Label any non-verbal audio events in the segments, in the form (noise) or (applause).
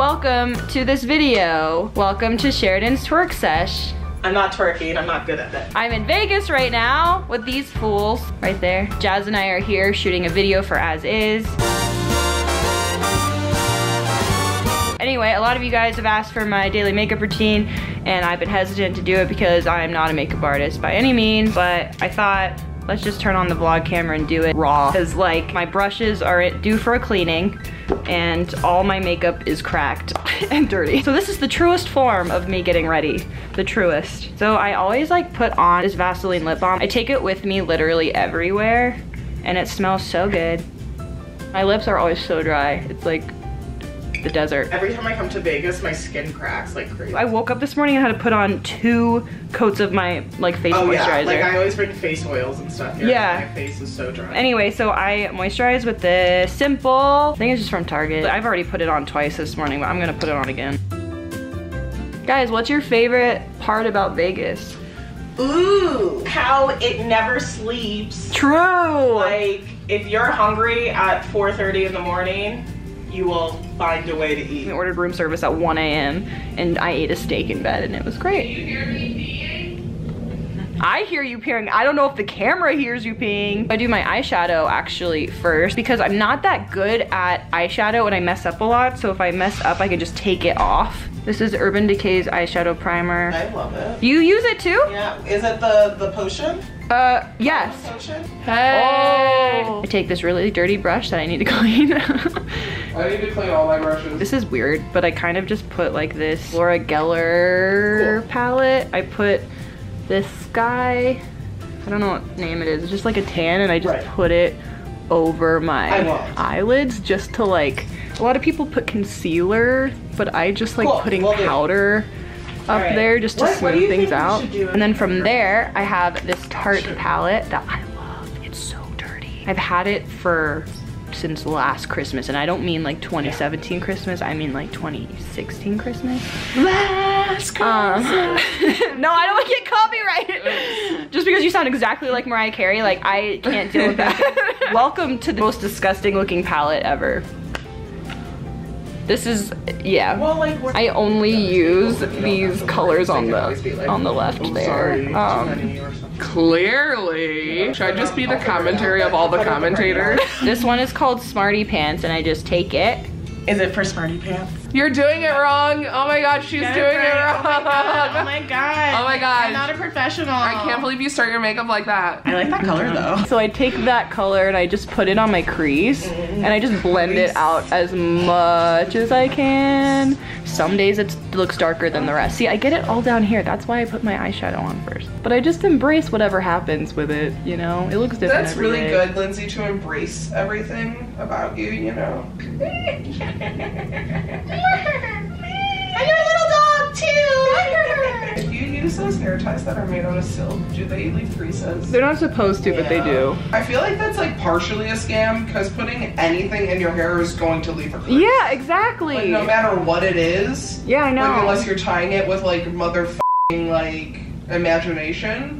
welcome to this video. Welcome to Sheridan's twerk sesh. I'm not twerking, I'm not good at it. I'm in Vegas right now with these fools right there. Jazz and I are here shooting a video for As Is. Anyway, a lot of you guys have asked for my daily makeup routine and I've been hesitant to do it because I'm not a makeup artist by any means, but I thought let's just turn on the vlog camera and do it raw. Cause like my brushes are due for a cleaning and all my makeup is cracked (laughs) and dirty. So this is the truest form of me getting ready, the truest. So I always like put on this Vaseline lip balm. I take it with me literally everywhere and it smells so good. My lips are always so dry. It's like the desert. Every time I come to Vegas, my skin cracks like crazy. I woke up this morning and had to put on two coats of my like face oh, moisturizer. Yeah. Like I always bring face oils and stuff here. Yeah. My face is so dry. Anyway, so I moisturize with this simple, I think it's just from Target. I've already put it on twice this morning, but I'm gonna put it on again. Guys, what's your favorite part about Vegas? Ooh, how it never sleeps. True. Like, if you're hungry at 4.30 in the morning, you will find a way to eat. We ordered room service at 1 a.m. and I ate a steak in bed and it was great. you hear me? I hear you peeing. I don't know if the camera hears you peeing. I do my eyeshadow actually first because I'm not that good at eyeshadow and I mess up a lot. So if I mess up, I can just take it off. This is Urban Decay's eyeshadow primer. I love it. You use it too? Yeah, is it the, the potion? Uh, yes. Hey. Oh. I take this really dirty brush that I need to (laughs) clean. I need to clean all my brushes. this is weird, but I kind of just put like this Laura Geller Cool. palette. I put this guy, I don't know what name it is. It's just like a tan and I just Right. put it over my eyelids just to like, a lot of people put concealer, but I just like Cool, putting do. powder up Alright. there just to What- what smooth you things out. And then from there, I have this Tarte palette that I love. It's so dirty. I've had it for since last Christmas, and I don't mean like 2017 Christmas, I mean like 2016 Christmas. Last Um, (laughs) no, I don't want to get copyrighted. (laughs) Just because you sound exactly like Mariah Carey, like I can't deal with that. (laughs) Welcome to the most disgusting looking palette ever. This is, yeah. Well, like, I only use these colors on the like, on the left "I'm there. sorry, Um, many or. Clearly. Should I just be the commentary of all the commentators? this one is called Smarty Pants, and I just take it. Is it for Smarty Pants? You're doing it wrong. Oh my god, she's Get doing it right. wrong. Oh my god. Oh my (laughs) god. Oh I'm not a professional. I can't believe you start your makeup like that. I like that color though. So I take that color and I just put it on my crease, and I just blend it out as much as I can. Some days it looks darker than the rest. See, I get it all down here. That's why I put my eyeshadow on first. But I just embrace whatever happens with it, you know? It looks different That's every really day. good, Lindsay, to embrace everything about you, you know. (laughs) And your little dog too. If you use those hair ties that are made out of silk, do they leave creases? They're not supposed to, but they do. I feel like that's like partially a scam because putting anything in your hair is going to leave a crease. Yeah, exactly. Like no matter what it is. yeah, I know. Like unless you're tying it with like motherfucking like imagination,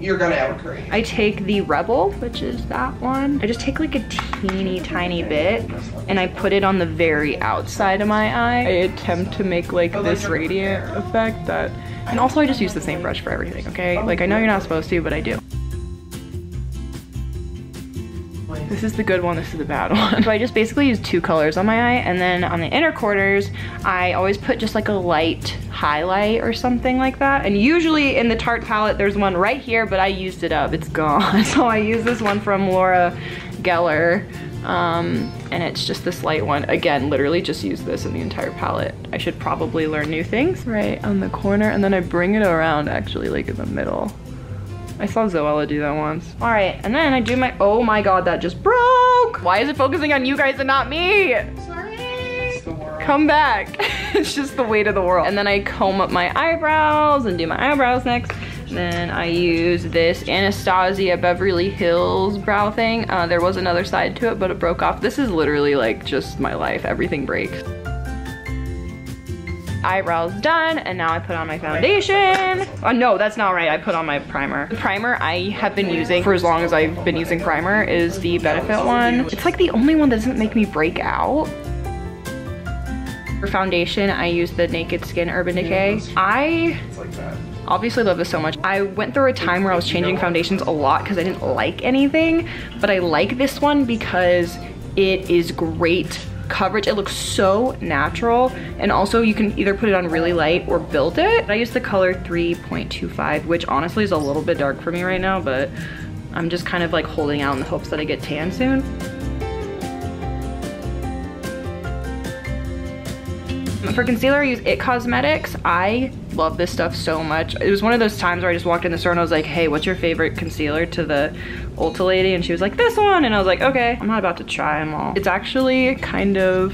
you're gonna have a. I take the Rebel, which is that one. I just take like a teeny tiny bit and I put it on the very outside of my eye. I attempt to make like this radiant effect that, and also I just use the same brush for everything, okay? Like I know you're not supposed to, but I do. This is the good one, this is the bad (laughs) one. So I just basically use two colors on my eye and then on the inner corners, I always put just like a light highlight or something like that. And usually in the Tarte palette, there's one right here, but I used it up, it's gone. (laughs) So I use this one from Laura Geller. Um, and it's just this light one. Again, literally just use this in the entire palette. I should probably learn new things. Right on the corner, and then I bring it around actually like in the middle. I saw Zoella do that once. All right, and then I do my, oh my God, that just broke. Why is it focusing on you guys and not me? Sorry. It's the world. Come back. (laughs) it's just the weight of the world. And then I comb up my eyebrows and do my eyebrows next. Then I use this Anastasia Beverly Hills brow thing. Uh, there was another side to it, but it broke off. This is literally like just my life. Everything breaks. Eyebrows done, and now I put on my foundation. Oh no, that's not right. I put on my primer. The primer I have been using for as long as I've been using primer is the Benefit one. It's like the only one that doesn't make me break out. For foundation, I use the Naked Skin Urban Decay. I It's like that. obviously love this so much. I went through a time where I was changing foundations a lot because I didn't like anything, but I like this one because it is great coverage. It looks so natural and also you can either put it on really light or build it. I use the color 3.25, which honestly is a little bit dark for me right now, but I'm just kind of like holding out in the hopes that I get tan soon. For concealer, I use IT Cosmetics. I love this stuff so much. It was one of those times where I just walked in the store and I was like, hey, what's your favorite concealer to the Ulta lady? And she was like, this one. And I was like, okay, I'm not about to try them all. It's actually kind of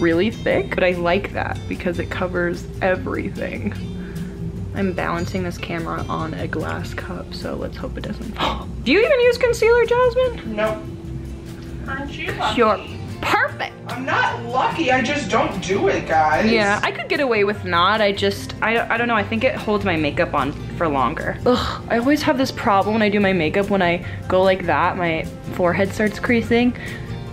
really thick, but I like that because it covers everything. I'm balancing this camera on a glass cup, so let's hope it doesn't fall. (gasps) Do you even use concealer, Jasmine? No. Aren't you lucky? You're perfect. I'm not lucky. I just don't do it, guys. Yeah, I could get away with not. I just, I, I don't know. I think it holds my makeup on for longer. Ugh, I always have this problem when I do my makeup. When I go like that, my forehead starts creasing.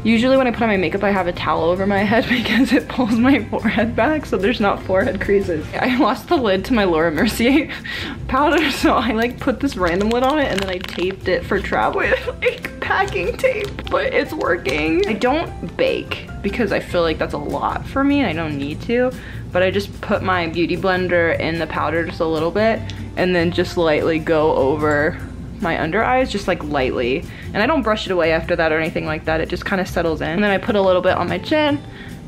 Usually when I put on my makeup, I have a towel over my head (laughs) because it pulls my forehead back so there's not forehead creases. I lost the lid to my Laura Mercier (laughs) powder, (laughs) so I like put this random lid on it and then I taped it for travel with like packing tape, but it's working. I don't bake because I feel like that's a lot for me and I don't need to, but I just put my beauty blender in the powder just a little bit and then just lightly go over my under eyes just like lightly. And I don't brush it away after that or anything like that. It just kind of settles in. And then I put a little bit on my chin.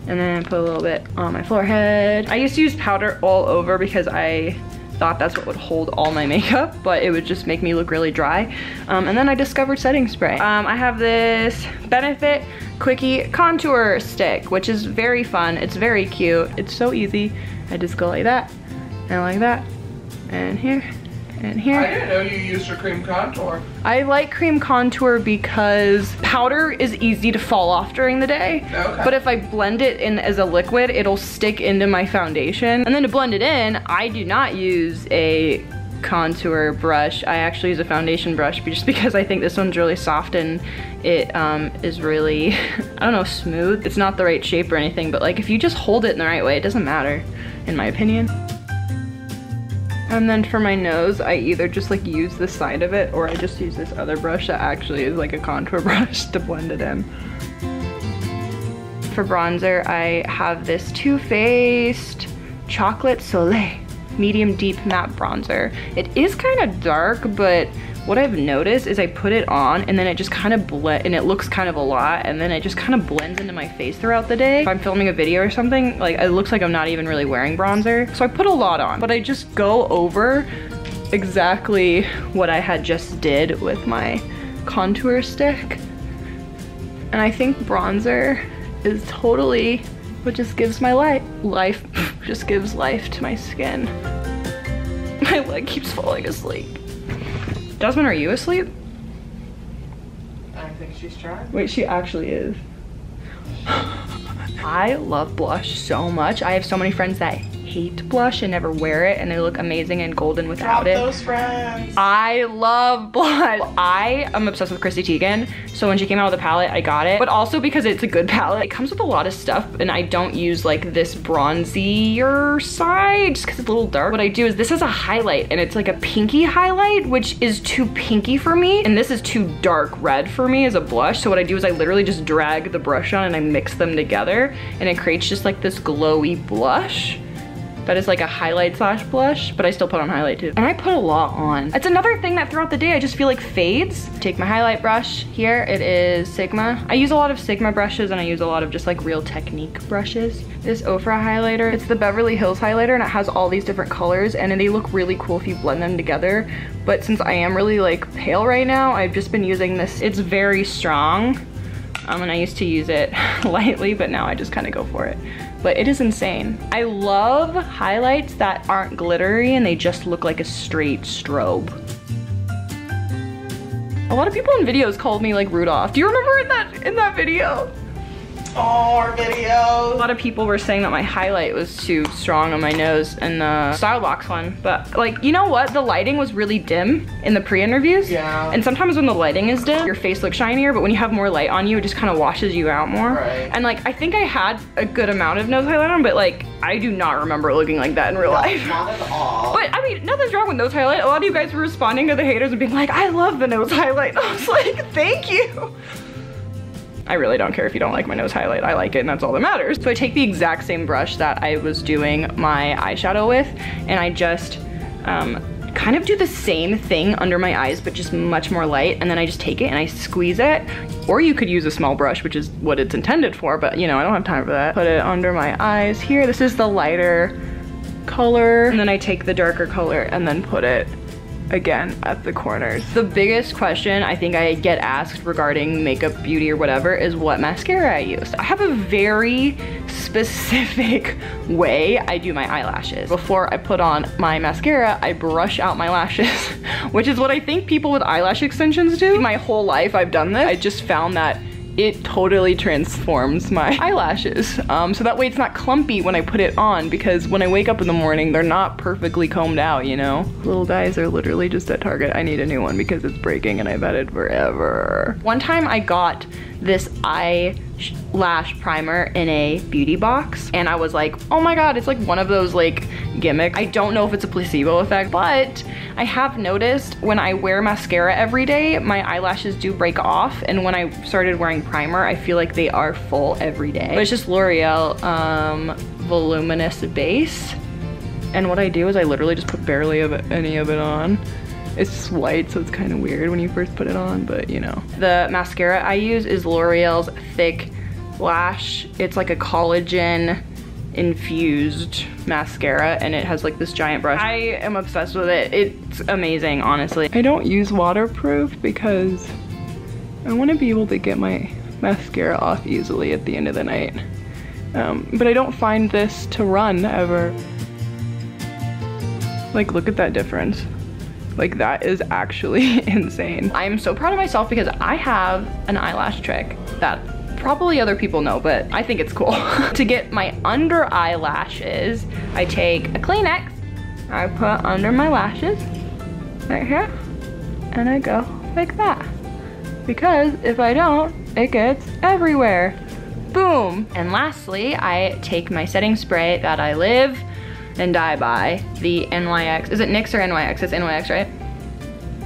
And then I put a little bit on my forehead. I used to use powder all over because I thought that's what would hold all my (laughs) makeup but it would just make me look really dry. Um, and then I discovered setting spray. Um, I have this Benefit Quickie contour stick which is very fun. It's very cute. It's so easy. I just go like that and like that and here and here I didn't know you used your cream contour. I like cream contour because powder is easy to fall off during the day. Okay. But if I blend it in as a liquid, it'll stick into my foundation. And then to blend it in, I do not use a contour brush. I actually use a foundation brush just because I think this one's really soft and it um, is really, (laughs) I don't know, smooth. It's not the right shape or anything, but like if you just hold it in the right way, it doesn't matter, in my opinion. And then for my nose, I either just like use the side of it or I just use this other brush that actually is like a contour (laughs) brush to blend it in. For bronzer, I have this Too Faced Chocolate Soleil medium deep matte bronzer. It is kind of dark, but what I've noticed is I put it on and then it just kind of blend, and it looks kind of a lot, and then it just kind of blends into my face throughout the day. If I'm filming a video or something, like it looks like I'm not even really wearing bronzer. So I put a lot on, but I just go over exactly what I had just did with my contour stick. And I think bronzer is totally what just gives my life, life, (laughs) just gives life to my skin. (laughs) My leg keeps falling asleep. Jasmine, are you asleep? I think she's trying. Wait, she actually is. (laughs) I love blush so much. I have so many friends that hate blush and never wear it and they look amazing and golden without Drop it. those friends. I love blush. I am obsessed with Chrissy Teigen. So when she came out with the palette, I got it. But also because it's a good palette. It comes with a lot of stuff and I don't use like this bronzier side just because it's a little dark. What I do is this is a highlight and it's like a pinky highlight, which is too pinky for me. And this is too dark red for me as a blush. So what I do is I literally just drag the brush on and I mix them together and it creates just like this glowy blush that is like a highlight slash blush, but I still put on highlight too. And I put a lot on. It's another thing that throughout the day I just feel like fades. Take my highlight brush here. It is Sigma. I use a lot of Sigma brushes and I use a lot of just like Real Technique brushes. This Ofra highlighter, it's the Beverly Hills highlighter and it has all these different colors and they look really cool if you blend them together. But since I am really like pale right now, I've just been using this. It's very strong. Um, and I used to use it (laughs) lightly, but now I just kind of go for it. But it is insane. I love highlights that aren't glittery and they just look like a straight strobe. A lot of people in videos called me like Rudolph. Do you remember in that in that video? Our A lot of people were saying that my highlight was too strong on my nose in the Style Box one, but like, you know what? The lighting was really dim in the pre-interviews. Yeah. And sometimes when the lighting is dim, your face looks shinier, but when you have more light on you, it just kind of washes you out more. Right. And like, I think I had a good amount of nose highlight on, but like, I do not remember looking like that in real life. Not at all. But I mean, nothing's wrong with nose highlight. A lot of you guys were responding to the haters and being like, I love the nose highlight. (laughs) I was like, thank you. I really don't care if you don't like my nose highlight. I like it and that's all that matters. So I take the exact same brush that I was doing my eyeshadow with and I just um, kind of do the same thing under my eyes but just much more light and then I just take it and I squeeze it or you could use a small brush which is what it's intended for but you know I don't have time for that. Put it under my eyes here. This is the lighter color and then I take the darker color and then put it again at the corners. The biggest question I think I get asked regarding makeup, beauty, or whatever is what mascara I use. I have a very specific (laughs) way I do my eyelashes. Before I put on my mascara, I brush out my lashes, (laughs) which is what I think people with eyelash extensions do. My whole life I've done this. I just found that it totally transforms my (laughs) eyelashes. Um, so that way it's not clumpy when I put it on because when I wake up in the morning, they're not perfectly combed out, you know? Little guys are literally just at Target. I need a new one because it's breaking and I've had it forever. One time I got this eyelash primer in a beauty box and I was like, oh my God, it's like one of those like gimmicks. I don't know if it's a placebo effect, but I have noticed when I wear mascara every day, my eyelashes do break off. And when I started wearing primer, I feel like they are full every day. But it's just L'Oreal um, Voluminous Base. And what I do is I literally just put barely of any of it on. It's white, so it's kind of weird when you first put it on, but you know. The mascara I use is L'Oreal's Thick Lash. It's like a collagen infused mascara and it has like this giant brush. I am obsessed with it. It's amazing, honestly. I don't use waterproof because I want to be able to get my mascara off easily at the end of the night. Um, but I don't find this to run ever. Like, look at that difference. Like, that is actually (laughs) insane. I'm so proud of myself because I have an eyelash trick that probably other people know, but I think it's cool. (laughs) to get my under eyelashes, I take a Kleenex, I put under my lashes, right here, and I go like that. Because if I don't, it gets everywhere. Boom. And lastly, I take my setting spray that I live and die by, the NYX. Is it NYX or NYX? It's NYX, right?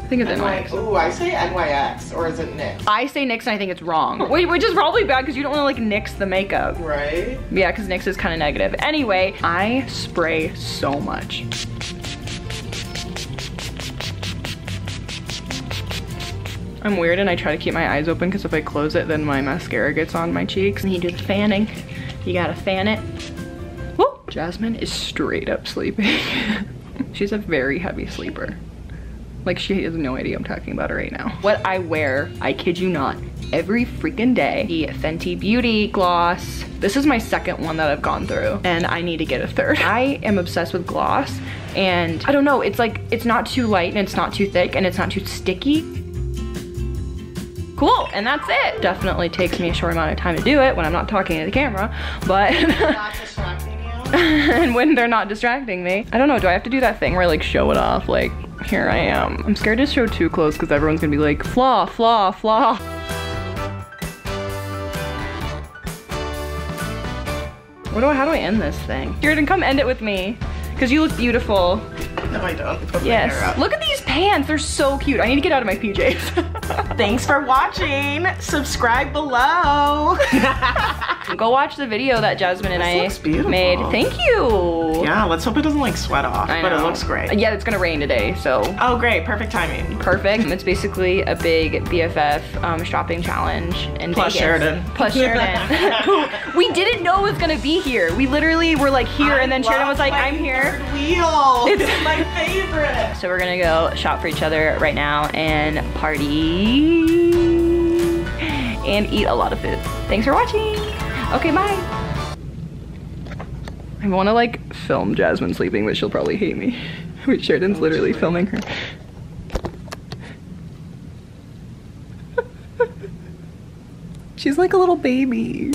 I think it's NYX. Ooh, I say NYX, or is it NYX? I say NYX and I think it's wrong. Wait, which is probably bad because you don't want to like NYX the makeup. Right? Yeah, because NYX is kind of negative. Anyway, I spray so much. I'm weird and I try to keep my eyes open because if I close it, then my mascara gets on my cheeks. And you do the fanning. You gotta fan it. Woo! Jasmine is straight up sleeping. (laughs) She's a very heavy sleeper. Like she has no idea I'm talking about her right now. What I wear, I kid you not, every freaking day. The Fenty Beauty gloss. This is my second one that I've gone through and I need to get a third. (laughs) I am obsessed with gloss and I don't know, it's like, it's not too light and it's not too thick and it's not too sticky. Cool, and that's it. Definitely takes me a short amount of time to do it when I'm not talking to the camera, but (laughs) Not distracting you? (laughs) and when they're not distracting me. I don't know, do I have to do that thing where I like show it off? Like, here I am. I'm scared to show too close because everyone's gonna be like, flaw, flaw, flaw. What do I, how do I end this thing? Jordan, come end it with me. Cause you look beautiful. No, I don't. Put my hair Yes. up. Look at these pants, they're so cute. I need to get out of my PJs. (laughs) Thanks for watching. Subscribe below. (laughs) Go watch the video that Jasmine and This I made. Thank you. yeah, let's hope it doesn't like sweat off, I but it looks great. Yeah, it's gonna rain today, so Oh, great. Perfect timing. perfect. It's basically a big BFF um, shopping challenge in Plus Vegas. Sheridan. Plus Sheridan. (laughs) We didn't know it was gonna be here. We literally were like here, and then I Sheridan was like, "I'm here." Wheel. It's- (laughs) It's my favorite. So we're gonna go shop for each other right now and party (gasps) and eat a lot of food. Thanks for watching. Okay, bye. I want to like film Jasmine sleeping, but she'll probably hate me. (laughs) Wait, Sheridan's literally filming her. (laughs) She's like a little baby.